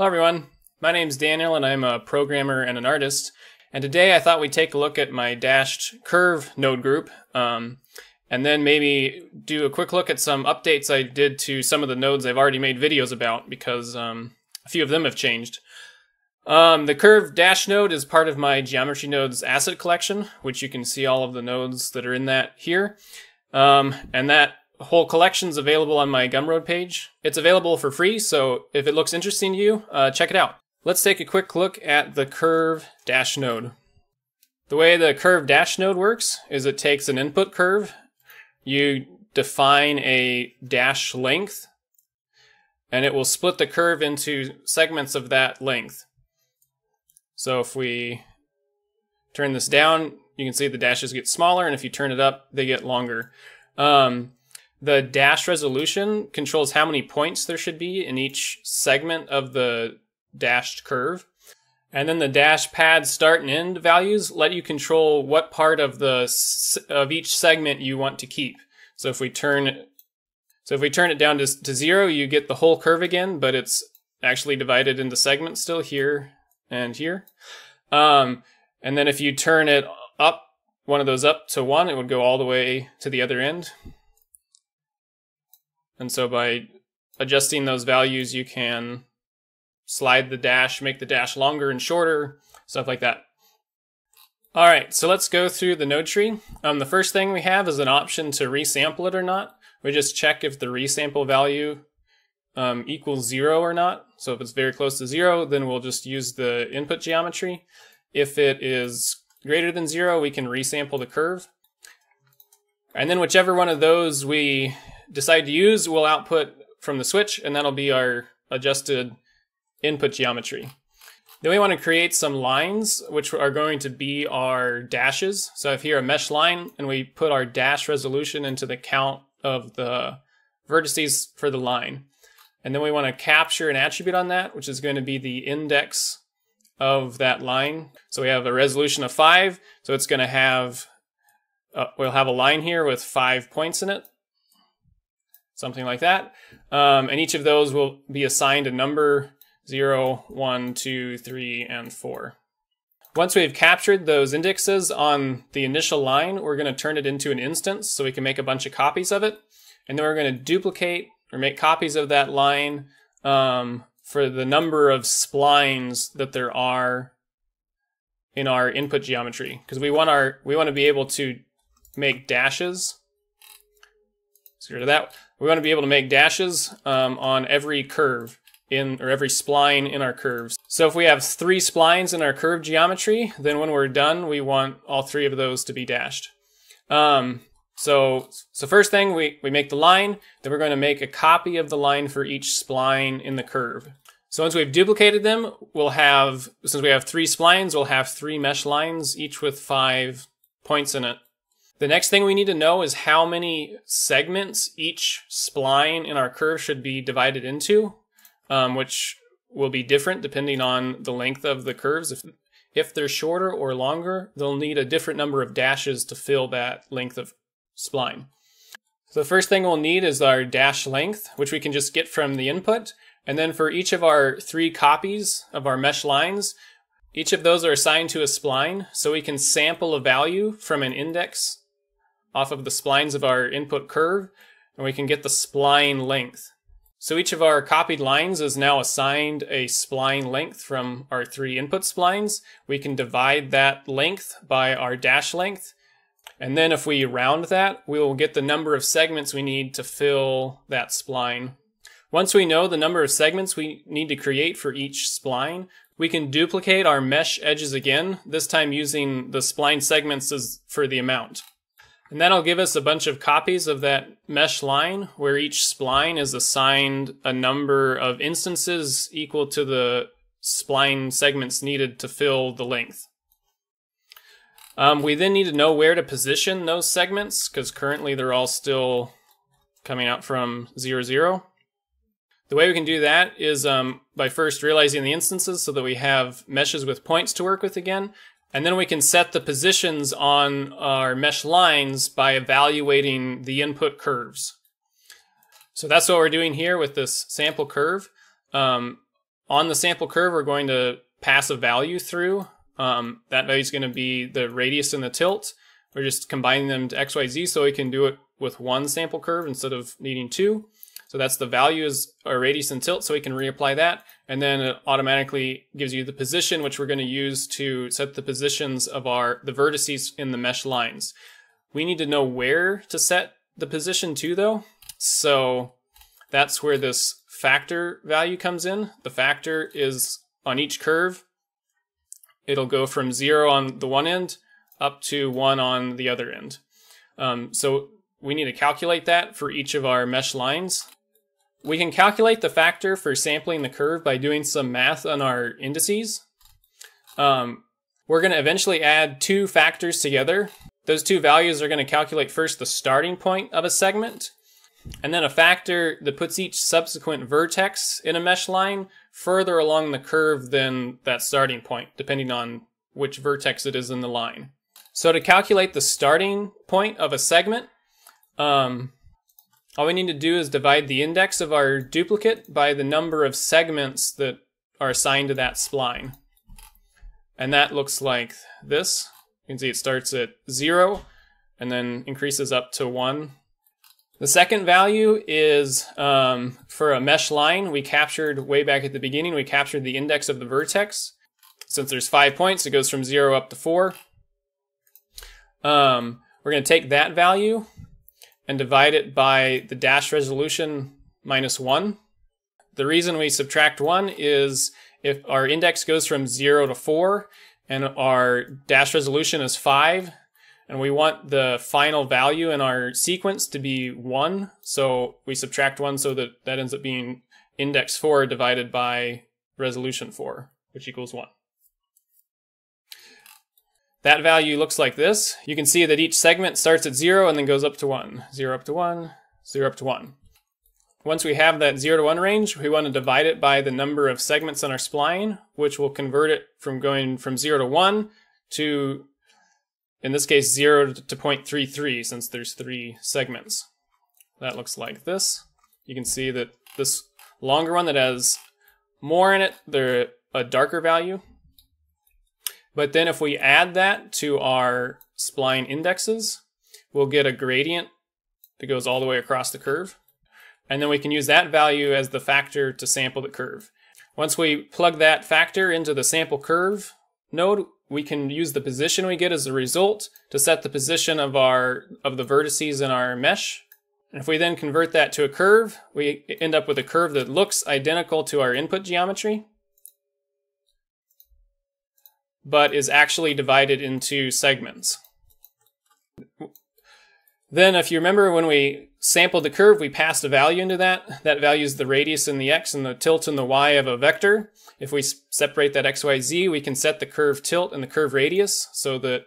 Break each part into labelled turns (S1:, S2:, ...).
S1: Hello everyone, my name's Daniel and I'm a programmer and an artist. And today I thought we'd take a look at my dashed curve node group um, and then maybe do a quick look at some updates I did to some of the nodes I've already made videos about because um, a few of them have changed. Um, the curve dash node is part of my geometry nodes asset collection, which you can see all of the nodes that are in that here. Um, and that whole collection's available on my Gumroad page. It's available for free, so if it looks interesting to you, uh, check it out. Let's take a quick look at the curve dash node. The way the curve dash node works is it takes an input curve, you define a dash length, and it will split the curve into segments of that length. So if we turn this down, you can see the dashes get smaller, and if you turn it up, they get longer. Um, the dash resolution controls how many points there should be in each segment of the dashed curve. And then the dash pad start and end values let you control what part of the of each segment you want to keep. So if we turn so if we turn it down to, to zero, you get the whole curve again, but it's actually divided into segments still here and here. Um, and then if you turn it up, one of those up to one, it would go all the way to the other end. And so by adjusting those values, you can slide the dash, make the dash longer and shorter, stuff like that. All right, so let's go through the node tree. Um, the first thing we have is an option to resample it or not. We just check if the resample value um, equals zero or not. So if it's very close to zero, then we'll just use the input geometry. If it is greater than zero, we can resample the curve. And then whichever one of those we decide to use will output from the switch, and that'll be our adjusted input geometry. Then we want to create some lines, which are going to be our dashes. So if here a mesh line, and we put our dash resolution into the count of the vertices for the line. And then we want to capture an attribute on that, which is going to be the index of that line. So we have a resolution of five, so it's going to have, uh, we'll have a line here with five points in it something like that. Um, and each of those will be assigned a number 0, 1, 2, 3, and 4. Once we've captured those indexes on the initial line, we're going to turn it into an instance so we can make a bunch of copies of it. And then we're going to duplicate or make copies of that line um, for the number of splines that there are in our input geometry because we want our we want to be able to make dashes. So that we want to be able to make dashes um, on every curve in or every spline in our curves. So if we have three splines in our curve geometry, then when we're done, we want all three of those to be dashed. Um, so, so first thing, we, we make the line, then we're going to make a copy of the line for each spline in the curve. So once we've duplicated them, we'll have, since we have three splines, we'll have three mesh lines, each with five points in it. The next thing we need to know is how many segments each spline in our curve should be divided into, um, which will be different depending on the length of the curves. If, if they're shorter or longer, they'll need a different number of dashes to fill that length of spline. So the first thing we'll need is our dash length, which we can just get from the input. And then for each of our three copies of our mesh lines, each of those are assigned to a spline, so we can sample a value from an index off of the splines of our input curve, and we can get the spline length. So each of our copied lines is now assigned a spline length from our three input splines. We can divide that length by our dash length. And then if we round that, we will get the number of segments we need to fill that spline. Once we know the number of segments we need to create for each spline, we can duplicate our mesh edges again, this time using the spline segments as for the amount. And that'll give us a bunch of copies of that mesh line where each spline is assigned a number of instances equal to the spline segments needed to fill the length. Um, we then need to know where to position those segments because currently they're all still coming out from 0, 0. The way we can do that is um, by first realizing the instances so that we have meshes with points to work with again, and then we can set the positions on our mesh lines by evaluating the input curves. So that's what we're doing here with this sample curve. Um, on the sample curve, we're going to pass a value through. Um, that value is going to be the radius and the tilt. We're just combining them to x, y, z so we can do it with one sample curve instead of needing two. So that's the value is our radius and tilt, so we can reapply that. And then it automatically gives you the position, which we're going to use to set the positions of our the vertices in the mesh lines. We need to know where to set the position to though. So that's where this factor value comes in. The factor is on each curve. It'll go from zero on the one end up to one on the other end. Um, so we need to calculate that for each of our mesh lines. We can calculate the factor for sampling the curve by doing some math on our indices. Um, we're going to eventually add two factors together. Those two values are going to calculate first the starting point of a segment, and then a factor that puts each subsequent vertex in a mesh line further along the curve than that starting point, depending on which vertex it is in the line. So to calculate the starting point of a segment, um, all we need to do is divide the index of our duplicate by the number of segments that are assigned to that spline. And that looks like this. You can see it starts at zero and then increases up to one. The second value is um, for a mesh line. We captured way back at the beginning, we captured the index of the vertex. Since there's five points, it goes from zero up to four. Um, we're going to take that value and divide it by the dash resolution minus 1. The reason we subtract 1 is if our index goes from 0 to 4 and our dash resolution is 5, and we want the final value in our sequence to be 1, so we subtract 1 so that that ends up being index 4 divided by resolution 4, which equals 1. That value looks like this. You can see that each segment starts at 0 and then goes up to 1. 0 up to 1, 0 up to 1. Once we have that 0 to 1 range, we want to divide it by the number of segments on our spline, which will convert it from going from 0 to 1 to, in this case, 0 to 0.33 since there's three segments. That looks like this. You can see that this longer one that has more in it, they're a darker value. But then if we add that to our spline indexes, we'll get a gradient that goes all the way across the curve. And then we can use that value as the factor to sample the curve. Once we plug that factor into the sample curve node, we can use the position we get as a result to set the position of our of the vertices in our mesh. And if we then convert that to a curve, we end up with a curve that looks identical to our input geometry but is actually divided into segments. Then if you remember when we sampled the curve, we passed a value into that. That value is the radius and the x and the tilt and the y of a vector. If we separate that x, y, z, we can set the curve tilt and the curve radius so that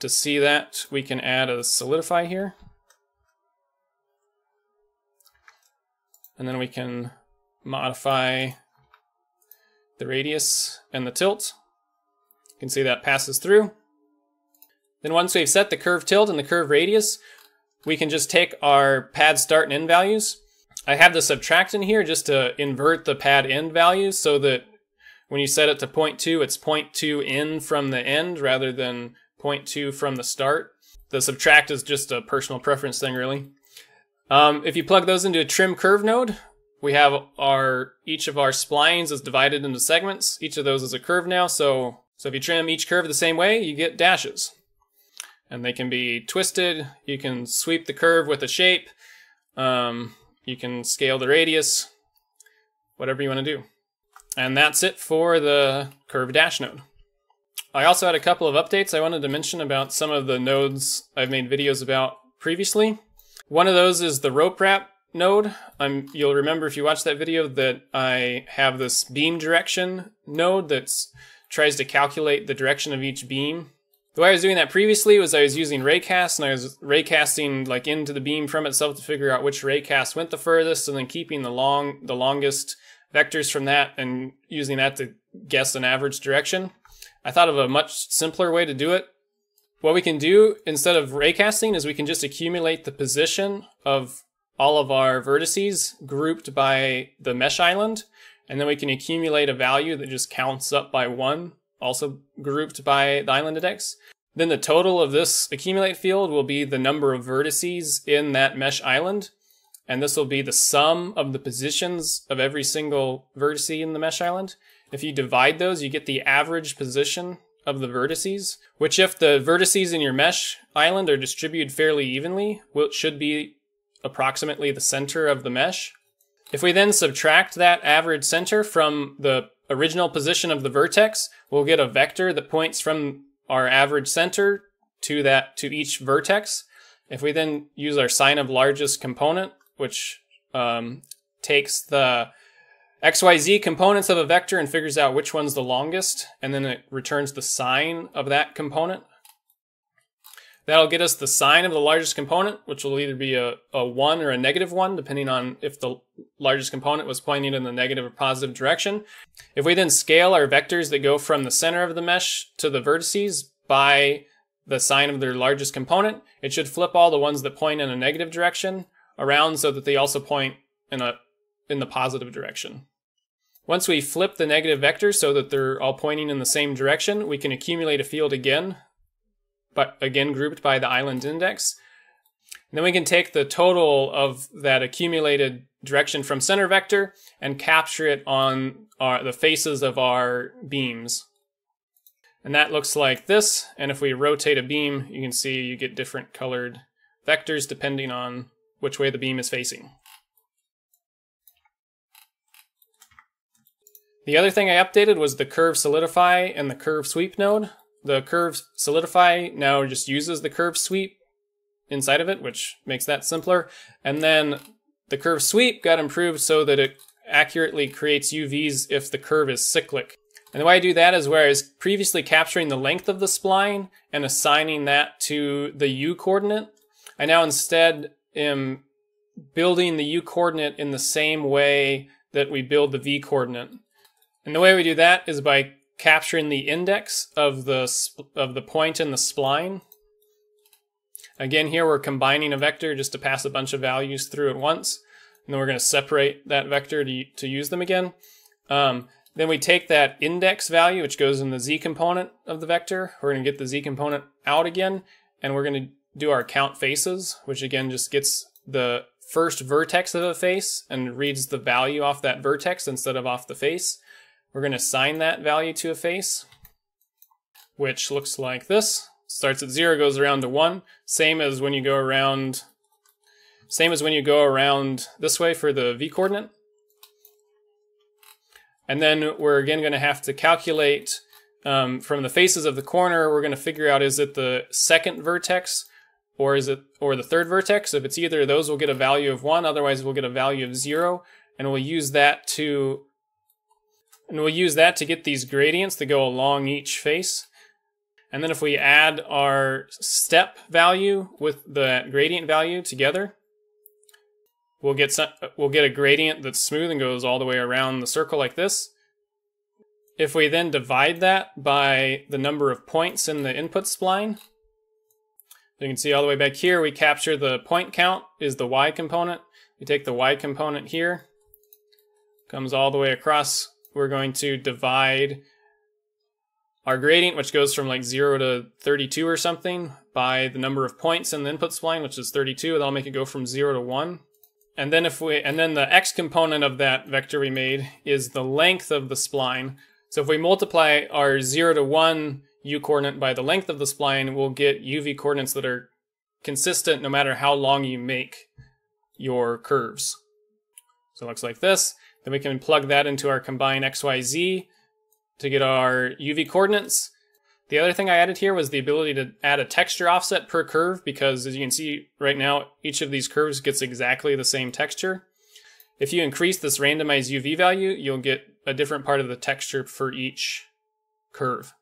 S1: to see that, we can add a solidify here. And then we can modify the radius and the tilt can see that passes through. Then once we've set the curve tilt and the curve radius, we can just take our pad start and end values. I have the subtract in here just to invert the pad end values so that when you set it to 0.2, it's 0.2 in from the end rather than 0.2 from the start. The subtract is just a personal preference thing, really. Um, if you plug those into a trim curve node, we have our each of our splines is divided into segments. Each of those is a curve now, so so if you trim each curve the same way, you get dashes. And they can be twisted. You can sweep the curve with a shape. Um, you can scale the radius, whatever you want to do. And that's it for the curve dash node. I also had a couple of updates I wanted to mention about some of the nodes I've made videos about previously. One of those is the rope wrap node. Um, you'll remember if you watched that video that I have this beam direction node that's tries to calculate the direction of each beam. The way I was doing that previously was I was using raycast and I was raycasting like into the beam from itself to figure out which raycast went the furthest and then keeping the long the longest vectors from that and using that to guess an average direction. I thought of a much simpler way to do it. What we can do instead of raycasting is we can just accumulate the position of all of our vertices grouped by the mesh island and then we can accumulate a value that just counts up by one, also grouped by the island index. Then the total of this accumulate field will be the number of vertices in that mesh island, and this will be the sum of the positions of every single vertice in the mesh island. If you divide those, you get the average position of the vertices, which if the vertices in your mesh island are distributed fairly evenly, should be approximately the center of the mesh. If we then subtract that average center from the original position of the vertex, we'll get a vector that points from our average center to that to each vertex. If we then use our sign of largest component, which um, takes the XYZ components of a vector and figures out which one's the longest, and then it returns the sign of that component. That'll get us the sign of the largest component, which will either be a, a 1 or a negative 1, depending on if the largest component was pointing in the negative or positive direction. If we then scale our vectors that go from the center of the mesh to the vertices by the sign of their largest component, it should flip all the ones that point in a negative direction around so that they also point in a in the positive direction. Once we flip the negative vectors so that they're all pointing in the same direction, we can accumulate a field again, but again grouped by the island index. And then we can take the total of that accumulated direction from center vector and capture it on our, the faces of our beams. And that looks like this. And if we rotate a beam, you can see you get different colored vectors depending on which way the beam is facing. The other thing I updated was the curve solidify and the curve sweep node. The curves solidify now just uses the curve sweep inside of it, which makes that simpler. And then the curve sweep got improved so that it accurately creates UVs if the curve is cyclic. And the way I do that is where I was previously capturing the length of the spline and assigning that to the U coordinate. I now instead am building the U coordinate in the same way that we build the V coordinate. And the way we do that is by capturing the index of the, of the point in the spline. Again, here we're combining a vector just to pass a bunch of values through at once. And then we're going to separate that vector to, to use them again. Um, then we take that index value, which goes in the z component of the vector. We're going to get the z component out again, and we're going to do our count faces, which again just gets the first vertex of a face and reads the value off that vertex instead of off the face. We're going to assign that value to a face, which looks like this. Starts at zero, goes around to one. Same as when you go around, same as when you go around this way for the v coordinate. And then we're again going to have to calculate um, from the faces of the corner, we're going to figure out is it the second vertex or is it or the third vertex? If it's either of those, we'll get a value of one. Otherwise, we'll get a value of zero, and we'll use that to and we'll use that to get these gradients that go along each face. And then if we add our step value with the gradient value together, we'll get some, we'll get a gradient that's smooth and goes all the way around the circle like this. If we then divide that by the number of points in the input spline, you can see all the way back here, we capture the point count is the y component. We take the y component here, comes all the way across we're going to divide our gradient, which goes from like 0 to 32 or something, by the number of points in the input spline, which is 32. That'll make it go from 0 to 1. And then if we and then the x component of that vector we made is the length of the spline. So if we multiply our 0 to 1 u coordinate by the length of the spline, we'll get uv coordinates that are consistent no matter how long you make your curves. So it looks like this. Then we can plug that into our combine XYZ to get our UV coordinates. The other thing I added here was the ability to add a texture offset per curve because as you can see right now, each of these curves gets exactly the same texture. If you increase this randomized UV value, you'll get a different part of the texture for each curve.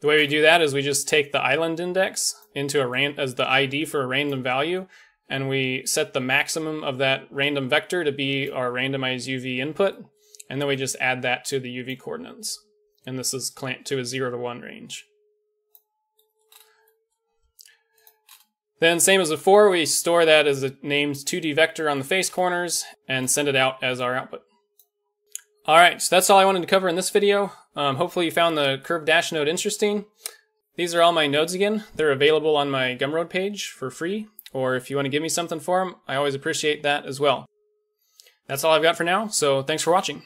S1: The way we do that is we just take the island index into a ran as the ID for a random value, and we set the maximum of that random vector to be our randomized UV input, and then we just add that to the UV coordinates. And this is clamped to a 0 to 1 range. Then same as before, we store that as a named 2D vector on the face corners and send it out as our output. All right, so that's all I wanted to cover in this video. Um, hopefully you found the curved dash node interesting. These are all my nodes again. They're available on my Gumroad page for free, or if you want to give me something for them, I always appreciate that as well. That's all I've got for now, so thanks for watching.